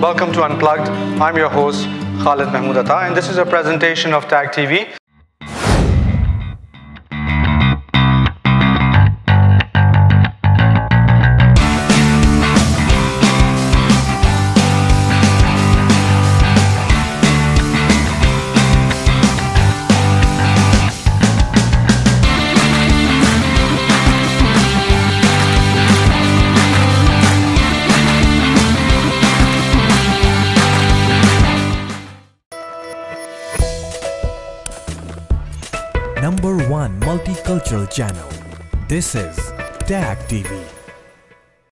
Welcome to Unplugged. I'm your host, Khalid Mahmood Atta, and this is a presentation of TAG TV. Number one multicultural channel. This is TAG TV.